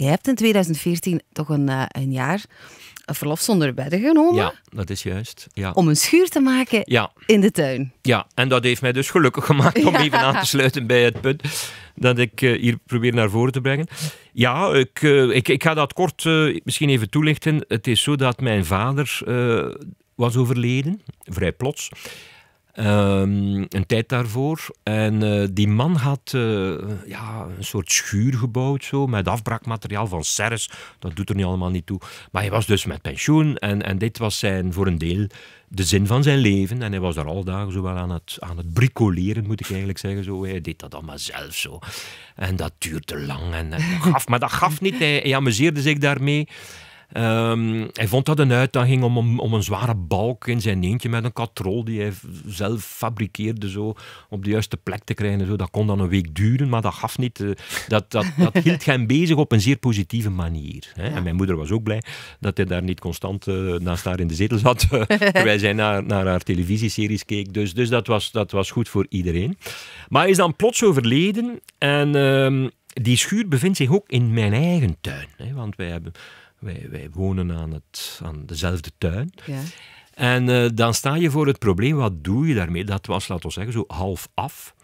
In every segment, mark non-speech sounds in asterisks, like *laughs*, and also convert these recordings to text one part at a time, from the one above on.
Je hebt in 2014 toch een, uh, een jaar een verlof zonder bedden genomen. Ja, dat is juist. Ja. Om een schuur te maken ja. in de tuin. Ja, en dat heeft mij dus gelukkig gemaakt om even aan te sluiten bij het punt dat ik uh, hier probeer naar voren te brengen. Ja, ik, uh, ik, ik ga dat kort misschien even toelichten. Het is zo dat mijn vader was overleden, vrij plots. Um, een tijd daarvoor. En uh, die man had uh, ja, een soort schuur gebouwd zo, met afbraakmateriaal van serres. Dat doet er niet allemaal niet toe. Maar hij was dus met pensioen en, en dit was zijn, voor een deel de zin van zijn leven. En hij was daar al dagen zo wel aan het, aan het bricoleren, moet ik eigenlijk zeggen. Zo. Hij deed dat allemaal zelf zo. En dat duurde lang. En, gaf, maar dat gaf niet. Hij amuseerde zich daarmee. Um, hij vond dat een uitdaging om, om, om, een zware balk in zijn eentje met een katrol die hij zelf fabriceerde zo, op de juiste plek te krijgen. Zo. Dat kon dan een week duren, maar dat gaf niet. Uh, dat, dat, dat *laughs* hield hem bezig op een zeer positieve manier. Hè. Ja. En mijn moeder was ook blij dat hij daar niet constant uh, naast haar in de zetel zat, *laughs* terwijl zij naar, naar haar televisieseries keek. Dus, dus dat, was, dat was goed voor iedereen. Maar hij is dan plots overleden en uh, die schuur bevindt zich ook in mijn eigen tuin. Hè, want wij hebben wij, wij wonen aan, het, aan dezelfde tuin. Ja. En uh, dan sta je voor het probleem, wat doe je daarmee? Dat was, laten we zeggen, zo half af.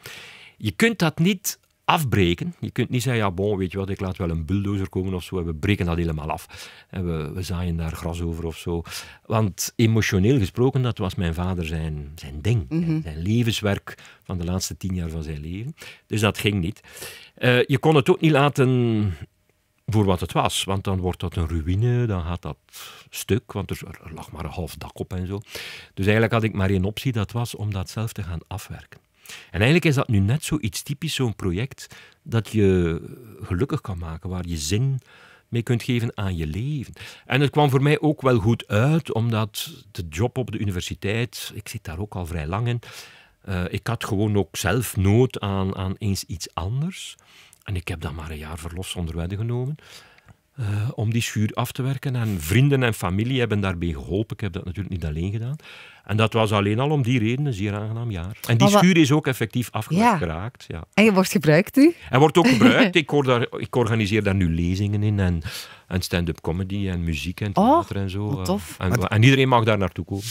Je kunt dat niet afbreken. Je kunt niet zeggen, ja bon, weet je wat, ik laat wel een bulldozer komen of zo en we breken dat helemaal af. En we, we zaaien daar gras over of zo. Want emotioneel gesproken, dat was mijn vader zijn, zijn ding. Mm -hmm. Zijn levenswerk van de laatste tien jaar van zijn leven. Dus dat ging niet. Uh, je kon het ook niet laten voor wat het was. Want dan wordt dat een ruïne, dan gaat dat stuk, want er, lag maar een half dak op en zo. Dus eigenlijk had ik maar één optie, dat was om dat zelf te gaan afwerken. En eigenlijk is dat nu net zoiets typisch, zo'n project dat je gelukkig kan maken, waar je zin mee kunt geven aan je leven. En het kwam voor mij ook wel goed uit, omdat de job op de universiteit, ik zit daar ook al vrij lang in, uh, ik had gewoon ook zelf nood aan, aan eens iets anders. En ik heb dan maar een jaar verlof zonder wedden genomen. Uh, om die schuur af te werken. En vrienden en familie hebben daarbij geholpen. Ik heb dat natuurlijk niet alleen gedaan. En dat was alleen al om die reden een zeer aangenaam jaar. En die schuur is ook effectief afgewerkt ja. geraakt. Ja. En je wordt gebruikt nu? En wordt ook gebruikt. *laughs* ik, daar, ik, organiseer daar nu lezingen in. En, en stand-up comedy en muziek en theater oh, en zo. Tof. En, en, iedereen mag daar naartoe komen.